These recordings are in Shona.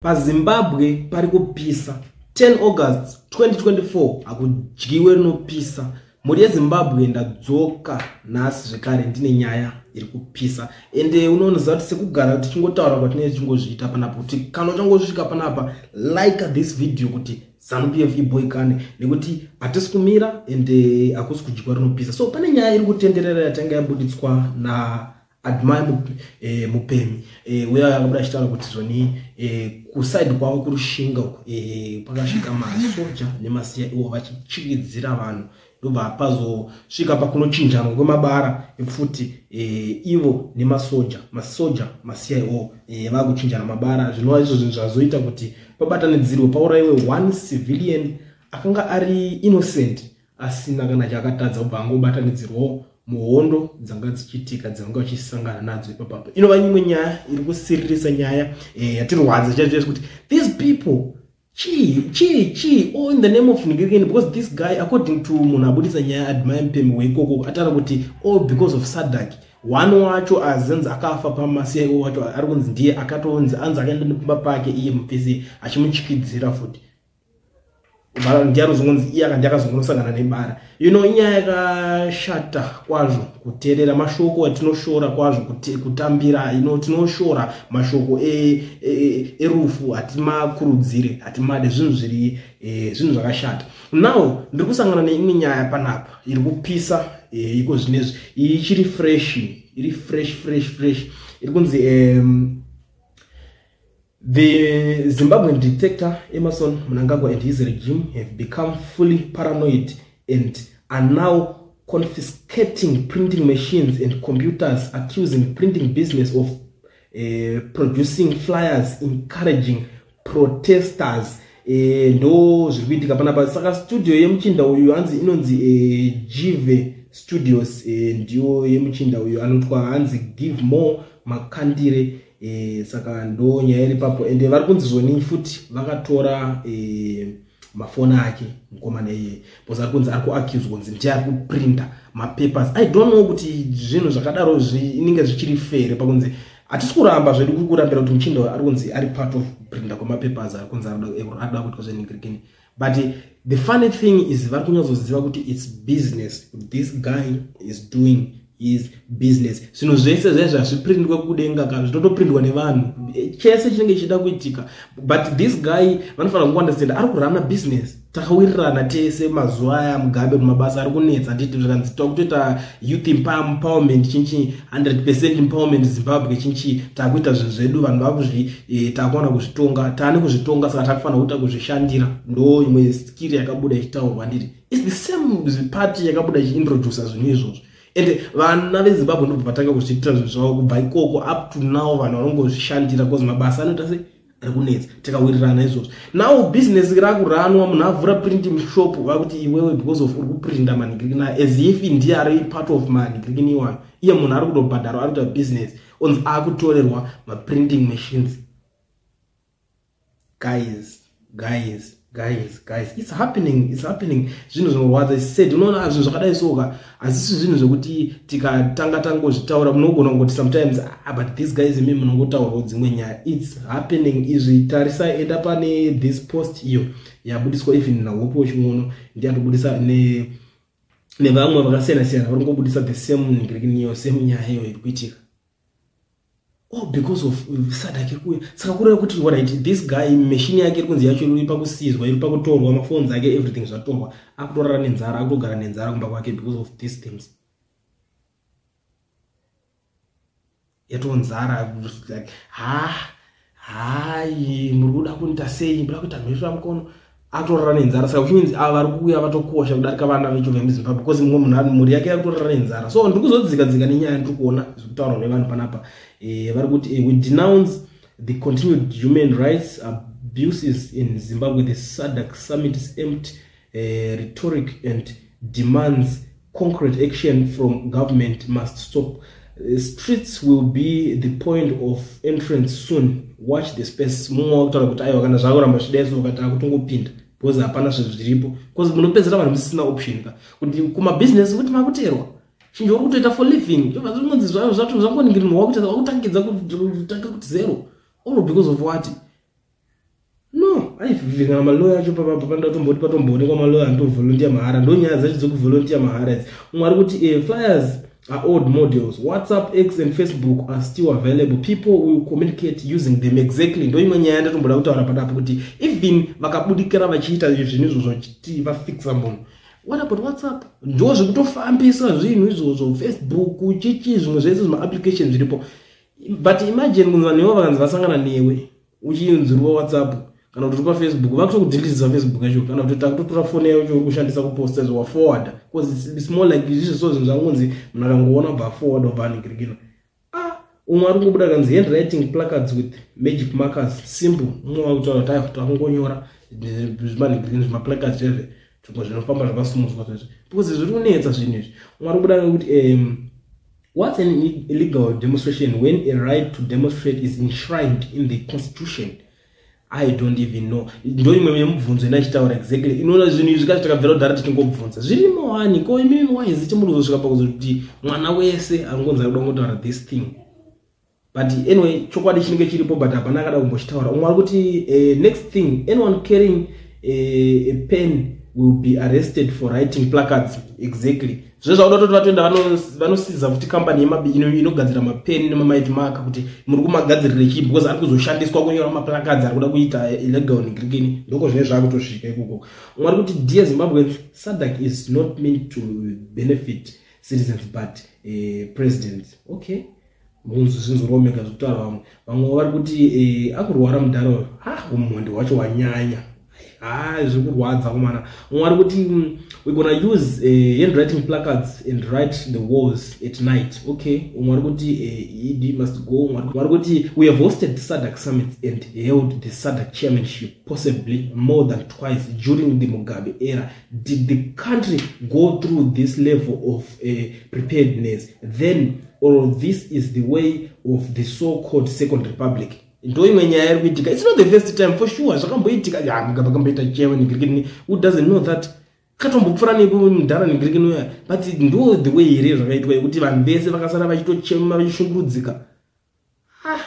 pazimbabwe pari kupisa. 10 august 2024 hakudyiwe rinopisa. Mhuri yezimbabwe ndadzoka nhasi zvekare ndine nyaya iri kupisa. Ende unonoziva kuti sekugara tichingotaura kwatinee tichingozviita panapa kuti kana uchangosvika panapa like this video kuti zanupf iboikane. Nekuti hatisi kumira ende hakusi kudyiwa rinopisa. So pane nyaya iri kutenderera yatanga yabuditswa na admai eh, mupemi. Eh, uya akabuda achitaura kuti zvoni eh, kusaidi kwavo kurushinga kwakasvika masoja nemasiya ivo vachichikidzira vanhu. Ndobva pazosvika pakunochinjanwa kwemabara epfuti ivo nemasoja masoja masiya ivo vakuchinjana mabara. Zvinova izvo zvinhu zvazoita kuti pabatanidzirwe paurayiwe one civilian akanga ari innocent asina kana chaakatadza kubva angobatanidzirwawo muhondo dzanga dzichiitika dzavanga vachisangana nadzo ipapapo inova imwe nyaya iri kusiririsa nyaya eh, yatirwadza chaizvo kuti these people chii chii chii all in the name of nigerian because this guy according to munhu abudisa nyaya admire mpemi weikoko ataura kuti all because of sadak one wacho azenzi akafa pamasiya iwo wacho ari kunzi ndiye akatonzi anzi akaenda nepumba pake iye mupesi achimuchikidzira futi ndiarozongonzi iye akandi akazongonosangana nebara you know inyaya yakashata kwazvo kuteerera mashoko atinoshora kwazvo kutambira you know tinoshora mashoko erufu e, e, hatimakurudzire hatimade zvinhu zviri e, zvinhu zvakashata. Now ndiri kusangana neimwe nyaya panapa iri kupisa e, iko zvinezvi iyi ichiri fresh iri fresh fresh fresh. Iri kunzi um, The Zimbabwean dictator Emerson Mnangagwa and his regime have become fully paranoid and are now confiscating printing machines and computers, accusing printing business of uh, producing flyers, encouraging protesters. Eh, ndo zviri kuitika panapa saka studio yemuchinda uyu hanzi inonzi eh, give studios ndiyo yemuchinda uyu anotwa hanzi give more makandire e, saka ndo nyaya iri papo ende vari kunzi zvoni futi vakatora e, mafoni ake mukomana iyeye. Bcause ari kunzi ari kuaccuse kunzi ndiye ari kuprinta mapapers. I don't know kuti zvinhu zvakadaro zvinenge zvichiri fere pakunzi hatisi kuramba zvedu kuri kurambira kuti muchinda ari kunzi ari part of kuprinta kwemapapers ari kunzi arida kuitwa zvenigirikini but the funny thing is vari kunyatsoziva kuti its business. This guy is doing his business. Zvinhu zvese zvai zvazviprindwe kudenga ka zvitotoprindwa nevanhu. Chese chinenge chichida kuitika. But this guy vanofanira kungoandestanda ari kurana business. Takawirirana tese mazuva aya mugabe mumabasa ari kunetsa nditi zvakanzi takutoita youth empowerment chinchi 100 percent empowerment zimbabwe chinchi taakuita zvinhu zvedu vanhu vakuzvi e, taakuwana kuzvitonga taane kuzvitonga saka takufanira kuita kuzvishandira. Ndo imwe skiri yakabuda ichitaurwa nditi its the same party yakabuda ichiintroduca zvinhu izvozvo ende vana vezimbabwe ndobva vatanga kuzviitira zvinhu zvavo kubva ikoko up to now vanhu vanongozvishandira bcause mabasa anoita sei ari kunetsa. Tikawirirana izvozvo. Now bhizinesi rakuranwa munhu avhura printing shop vakuti iwewe because of uri kuprinta manhigirikina as if ndiye ari part of manhigirikini iwayo iye munhu ari kutobhadharwa ari kuita bhizinesi onzi akutorerwa maprinting machines. Guys guys guys guys its happening its happening. Zvinhu zvinorwadza said unoona zvinhu zvakadai soka hazisi zvinhu zvekuti tikatanga tangozvitaura munogona kungoti sometimes ah, but this guys imi munongotaurawo dzimwe nyaya its happening. Izvi tarisa enda pane this post iyo yabudiswa even nahopo chimwono ndiyatobudisa nevamwe vakasiyana siyana vari ngobudisa the same ngirekiniyo same nyaya iyo iri kuitika oh because of sadaki kuya saka kureva kuti right this guy machine yake iri kunzi yacho iri pakusizwa iri pakutorwa mafoni ake everything zvatorwa akutorara nenzara akutogara nenzara kumba kwake because of these things. Yatonzara ha hai muri kuda kunita sei muda kuita mhesva mukono akutorara nenzara. Saka uchinzi ava vari kuuya vatokosha kudarika vana vecho vemuzimbabwe bcause mumwe munhu mhuri yake akutorara nenzara. So ndiri kuzodzika dzika nenyaya ndiri kuona zviri kutaurwa nevanhu panapa. Eh, vari kuti eh, we denounce the continued human rights abuses in zimbabwe. The sadak summit's empty. Uh, rhetoric and demands concrete action from government must stop streets will be the point of entrance soon. Watch the space. Mumwe wakutaura kuti aiwa kana zvakuramba zvidaisoka taakutongopinda bcause hapana zvezvo zviripo. Bcause munopedzera vanhu musisina option ka kuti kumabhizinesi kuti makuteerwa chinhu uri kutoita for living. Zvinonzi zvavo zvato zvangoningiri munhu wakutanga kutanga kuti zero. All because of what? Aivhivhingana maloya acho papanda tomboti patomboonekwa maloya anotovolontiya mahara. Ndo nyaya dzacho dzekuvolontiya mahara idzi. Umwe ari kuti uh, flyers are old models. Whatsapp x and facebook are still available. People will communicate using them exactly. Ndo imwe nyaya ndatomboda kutaura padapo kuti even vakabudikira vachiita zvinhu izvozvo chiti vafixa munhu what about whatsapp? Ndo zvekutofambisa zvinhu izvozvo. Facebook chichi zvimwe zvese zvimaapplication zviripo. But imagine kunzi vanhu ivo vakanzi vasangana newe uchinziriwa whatsapp kana kuti uri pafacebook vakutokudhilizisa facebook yacho kana kuti takutotora foni yacho uri kushandisa kuposta zva waforwarda bcause its more like izvizvo zvinhu zvangunzi munhu akangoona bva aforward wabva aningirikina ah, umwe ari kungobuda kanzi handwriting placards with magic markers simple. Umwe wakutaura kuti ai takungonyora zvimaningirikini zvimaplacards chezve zvimwe zvinofamba zvakasumudzwa zvezvo bcause zviri kunetsa zvinhu izvi. Umwe ari kubuda kuti um, what's an illegal demonstration when a right to demonstrate is enshrined in the constitution i don't even know. Ndo imwe yemubvunzo inachitaura exactly. Inoona zvinhu izvi kacho takabvira kudhara tichingobvunza zvirimo wani? Ko imimi waizi chimuri kuzosvika pakuzoti mwana wese angonzi ari kuda kungotaura this thing? But anyway chokwadi chinenge chiripo but hapana akada kumbochitaura umwe ari kuti uh, next thing anyone carrying uh, a pen will be arrested for writing placards. Exactly zve zvauda toti vatoenda vanosiza futi kambani inogadzira mapeni nemamait maka kuti muri kumagadzirire chii because ari kuzoshandiswa kunyora maplakadzi ari kuda kuita illegal negrikini ndoko zvine zvaakutosvika ikoko. Umwe ari kuti dear zimbabwe sadak is not meant to benefit citizens but uh, president. Okay. Munzu zvinzoromeka zvekutaura vamwe. Vamwe vari kuti uh, akurwara mudhara ha umhondi wacho wanyanya. Hai zviri kurwadza kumana umwe ari kuti mm, wegona use uh, handwriting placards and write the walls at night okay? Umwe ari kuti ed must go umwe ari kuti we have hosted the sadak summit and held the sadak chairmanship possibly more than twice during the mugabe era. Did the country go through this level of uh, preparedness? Then or this is the way of the so called second republic. Ndo imwe nyaya iri kuitika. Its not the first time for sure zvakamboitika. Mugabe akamboita chairman cricket who doesn't know that katombopfura nepo mudhara negiriki noya but ndo the way here zvakaitwa yekuti vanhu vese vakasara vachitochema vachishungurudzika. Ah,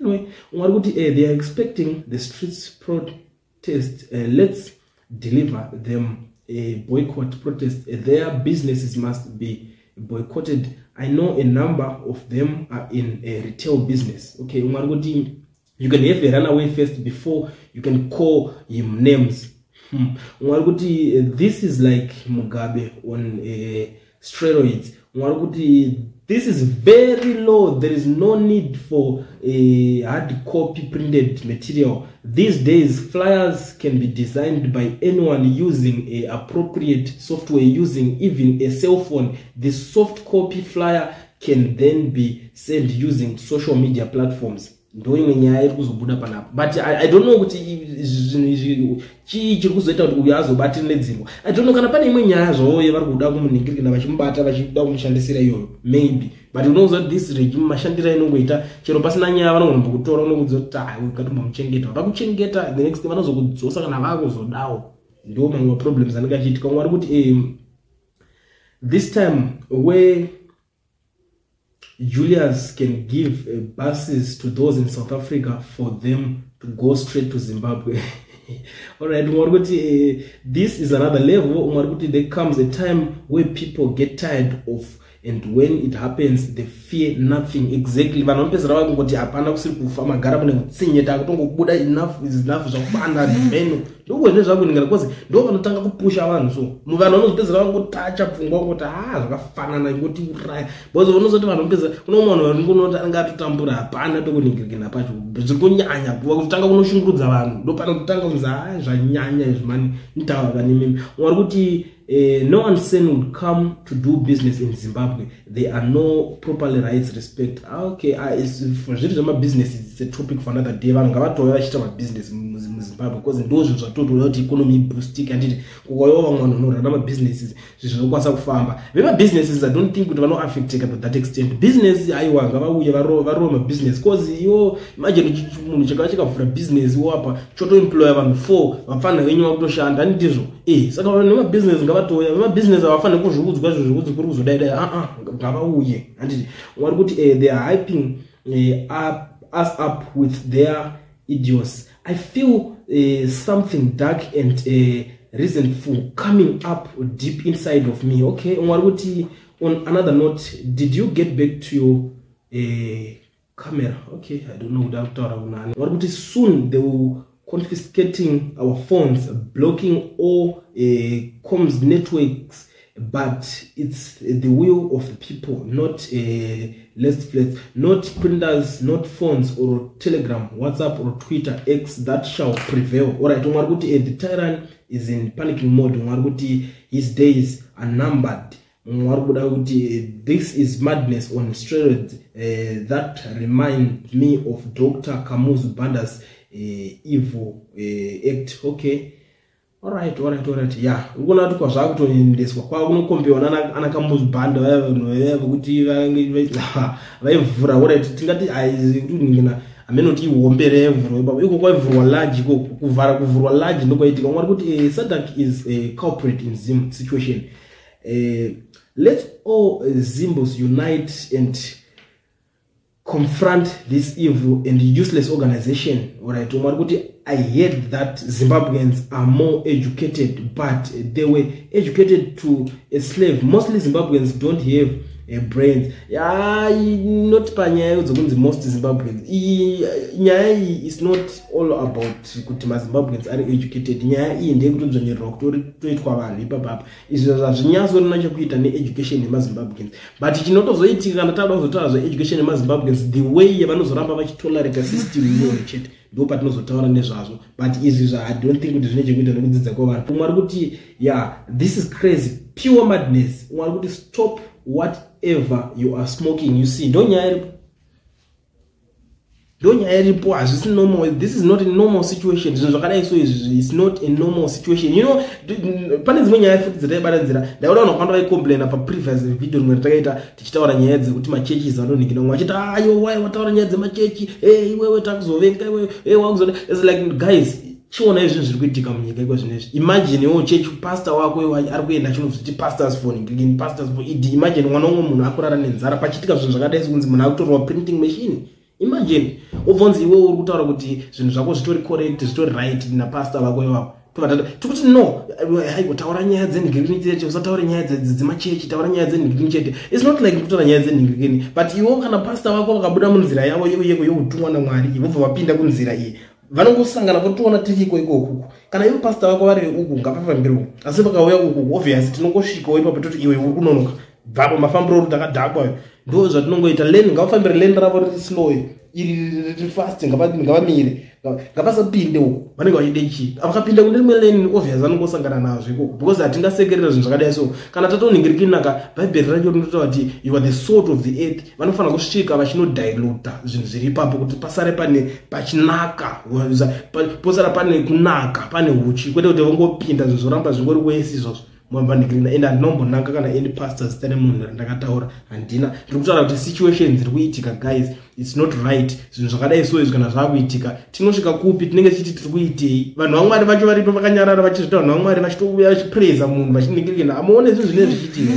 anyway mwari kuti uh, they are expecting the streets protest uh, let's deliver them a boycott protest. Uh, their businesses must be boycotted. I know a number of them are in a retail business. Okay mwari kuti you can have a runaway first before you can call him names umwe ari kuti this is like mugabe on uh, steroids. Umwe ari kuti this is very low. There is no need for a hard copy printed material. These days flyers can be designed by anyone using a appropriate software using even a cell phone. The soft copy flyer can then be sent using social media platforms ndo imwe nyaya iri kuzobuda panapo. But I, i don't know kuti zvinhu izvi chii chiri kuzoita kuti uyu azobatiri nedzimwa i don't know kana pane imwe nyaya zvoye vari kuda kumunhingirikana vachimubata vachida kumushandisira iyoyo maybe. But unoziva kuti this regime mashandiro ainongoita chero pasina nyaya vanogomba kutora unokudza kuti ukatombomuchengeta vada kuchengeta the next thing vanozokudzosa kana vakuzodawo ndo mamwe maproblems anenge achiitika. Umwe ari kuti um, this time where Julius can give uh, buses to those in South Africa for them to go straight to Zimbabwe. All right, uh, this is another level. There comes a time where people get tired of and when it happens they fear nothing. Exactly. Vanhu vanopedzera vakungoti hapana kusiri kufa magara mune utsinye takutongobuda enough is enough zvakubanda mhenu ndoko zvine zvakuningana bcause ndo vanotanga kupusha vanhu. So vanhu vanozopedzera vangotacha pfungwa kuti ha zvakafanana ingoti uraya. Bcause vanozoti vanhu vopedzera kuno munhu varingunoti anenge atotambura hapana tokuningirikina pacho. Zviri kunyanya kutanga kunoshungurudza vanhu. Ndopana kutanga kunzi ha zvanyanya izvi mani nitaura kanemimi mwari kuti Uh, no one sen would come to do business in zimbabwe. There are no properly rights respect. Ah, okay ah, zviri zvemabusiness its a topic for another day. Vanhu ngavatove vachiita mabusiness muzimbabwe bcause ndo zvinhu zvatotoda kuti ikonomi iboostik anditi kukauyawo vamwe vanhu vanorwa namabusinesses zvinhu zvinokwanisa kufamba. Vemabusinesses i don't think kuti vanoaffecteka to that extent. Business aiwa ngavauye varove mabusiness bcause iwo imagine munhu chakava chikavhura business iwoapa chotoemploya vanhu four vapfanha venyu vakutoshanda. Anditizvo e saka nemabusiness ngavatoya vemabusiness avafaniri kuzviudzwa izvo zvikuti kuri kuzodaidai aa ngavauye. Anditi vari kuti uh, they are hyping uh, us up with their idios i feel uh, something dark and uh, resentful coming up deep inside of me. Okay mwari kuti on another note did you get back to your uh, camera? Okay i don't know kuda kutaura kunani vari kuti soon they will confiscating our phones blocking all uh, coms networks but it's the will of the people not uh, less flats not printers not phones or telegram whatsapp or twitter x that shall prevail. Allright mwari kuti uh, the tyrant is in panicking mode. Mwari kuti his days are numbered. Mwari kuda kuti this is madness on steroids uh, that remind me of dr camus bandas evil uh, act okay. Alright alright alright ya uri kuona kuti kwazvakutoendeswa kwava kunokombewa naana camus banda vayavokuti vaivhura. Alright tingati aiziutingina amenoti ihombe revhurwa iko kwaivhurwa large iko kuvhara kuvhurwa large ndokwaitika mwari kuti sadak is a corporate in zim situation. Uh, let all zimbos unite and confront this evil and useless organization alright umari kuti i heard that zimbabweans are more educated but they were educated to a slave. Mostly zimbabweans don't have brains yai not panyaya dzokunzi most zimbabweans. Nyaya iyi is not all about kuti mazimbabweans ari educated. Nyaya iyi ndeyekutonzvanyererwa kutoitwa vanhu ipapapa. Izvo hazvinyatsorina chekuita needucation yemazimbabweans. But chinotozoitika kana tauda kuzotaura zveeducation yemazimbabweans the way yavanozoramba vachitolerata system iyoyo chete ndo patinozotaura nezvazvo. But izvi zva i don't think kuti zvine chekuita nekudzidza kwevanhu mwari kuti yeah this is crazy. Pure madness. Mwari kuti stop whatever you are smoking you see ndonyaya iripo ndonyaya iripo hazvisi normal this is not a normal situation. Zvinhu zvakadai so izvi is not a normal situation. You know pane dzimwe nyaya futi dzataibatanzira ndauda vanhu vakanda vaicomplaina paprevious video rimwe ratakaita tichitaura nyaya dzekuti machechis vanonhikira mwe vachiti ayo wai wataura nyaya dzemachechi e iwewe takuzovenga iwewe e wakuzoda is like guys chiona izvinhu zviri kuitika munyika iko zvinezvi. Imaginewo chechi pasta wako ari kuenda chinozviti pastors for ngini pastors for ed imagine mwana umwe munhu akurara nenzara pachiitika zvinhu zvakadai sekunzi munhu akutorwa printing machine. Imagine obvonzi iwe uri kutaura kuti zvinhu zvako zvitori correct zvitori right napasta vako ivavo tikuti no aiwa taura nyaya dzenhingirikini chete usataure nyaya dzemachechi taura nyaya dzenhingirikini chete its not like kutaura nyaya dzenhingirikini but iwo kana pasta vako vakabuda munzira yavo iyeko youtumwa namwari ivobva vapinda kunzira iyi vanongosangana votoona tiriko ikokuku kana ivo pasta vako vari uku ngapafambirwo asi vakauya uku obviously tinongosvikawo ipapo toti iwe uri kunonoka bvapo mafambiro ori takadhakwayo ndo zvatinongoita. Leni ngavafambire leni ravo riri slow iri riri fast ngavamire ngavasapinde uku vanenge vachide chii vakapinda kune rimwe leni obvious vanongosangana nazvo ikoko because hatingasekerera zvinhu zvakadai. So kana tatonhingirikinaka bhaibheri racho rinotaura kuti you are the salt of the earth. Vanofanira kusvika vachinodiluta zvinhu zviri ipapo kuti pasare pane pachinaka posara pane kunaka pane uchi kwete kuti vongopinda zvinhu zvoramba zvingori wesi izvozvo mumbanhikirina and handinombonaka kana any pastor zita nemunhu randakataura handina. Ndiri kutaura kuti situation dziri kuitika guys. Its not right. Zvinhu zvakadai so izvi kana zvaakuitika tinosvika kupi? Tinenge tichiti tiri kuitei? Vanhu vamwari vacho varipo vakanyarara vachizvita vanhu vamwari vachitouya vachipreza munhu vachinhingirikina amuone zvinhu zvine zvichiitika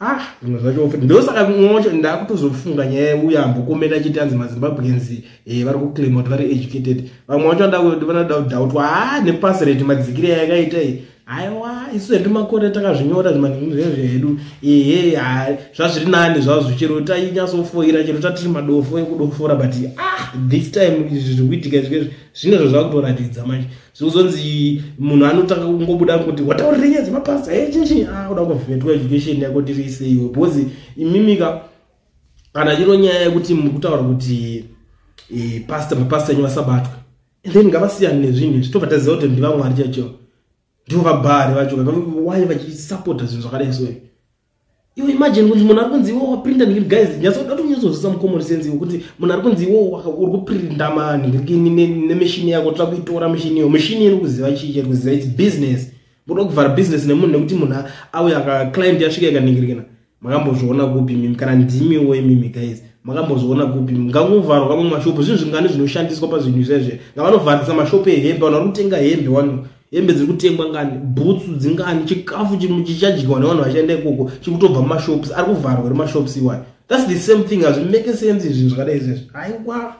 ah zvimwe zvacho futi ndosaka mwacho ndakutozofunga nyaya yeuyo ambokomenda achiti anzi mazimbabweans eh, vari kuclaima kuti vari educated. Vamwe vacho vanoda kudhautwa ha nepasi rate madzikire yakaita iyi aiwa isu hedu makore takazvinyora zvimanhingizvezvedu ehe zvazviri nani zvazvo. Chero tainyatsofoira chero tatiri madofo ekudofora but ah this time izvi zviri kuitika izvezvi zvinezvo zvakutoratidza manje. Zvikuzonzi munhu anotanga kungobuda kuti wataurire nyaya dzemapasta echichi uda kuvhetwa education yako tiri iseiwo because imimika kana chiro nyaya yekuti muri kutaura kuti e, pasta mapasta enyu vasabatwa and then ngavasiyani nezvinhu izvi. Tobva taziva kuti ndivamwari chacho ndivo vabhari vacho wai vachisapota zvinhu zvakadai so iwo imagine kunzi munhu ari kunzi iwo waprinta nhingiri guys nyatsodatonyatsoziisa mucommon sense iwo kuti munhu ari kunzi iwo uri kuprinta manhingirikini nemeshini yako toda kuitora meshini iyo. Meshini iri kuziva chii chari kuziva its business. Muda kuvhara business nemunhu nekuti munhu auya akaclient yasvika ikanhingirikina makambozviona kupi mimi? Kana ndimiwo imimi guys. Makambozviona kupi ngangovharwa kamwe mashopu zvinhu zvingani zvinoshandiswa pazvinhu izvezve. Ngavanovharisa mashopu ehembe vanhu vari kutenga hembe wanu hembe dziri kutengwa ngani bhutsu dzingani chikafu chichadyiwa nevanhu vachienda ikoko chikutobva mumashops ari kuvharwa ri mashops iwayo? Thats the same thing hazvimake sense zvinhu zvakadai izvezvi. Aiwa